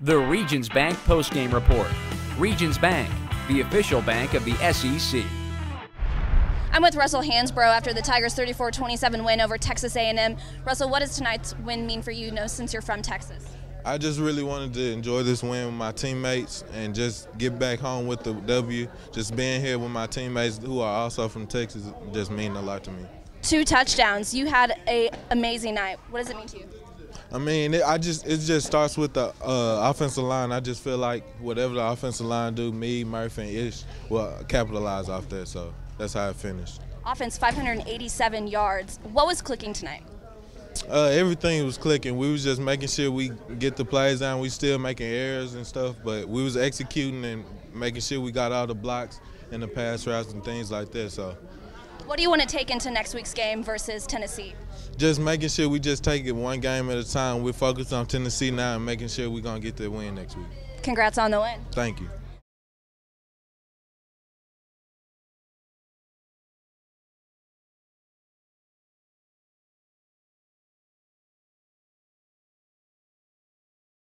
The Regions Bank postgame report. Regions Bank, the official bank of the SEC. I'm with Russell Hansbrough after the Tigers' 34-27 win over Texas A&M. Russell, what does tonight's win mean for you, you know, since you're from Texas? I just really wanted to enjoy this win with my teammates and just get back home with the W. Just being here with my teammates who are also from Texas just mean a lot to me. Two touchdowns. You had a amazing night. What does it mean to you? I mean, it, I just it just starts with the uh, offensive line. I just feel like whatever the offensive line do, me, Murphy, and Ish will capitalize off that. So that's how it finished. Offense 587 yards. What was clicking tonight? Uh, everything was clicking. We was just making sure we get the plays down. We still making errors and stuff, but we was executing and making sure we got all the blocks and the pass routes and things like that. So. What do you want to take into next week's game versus Tennessee? Just making sure we just take it one game at a time. We're focused on Tennessee now and making sure we're going to get the win next week. Congrats on the win. Thank you.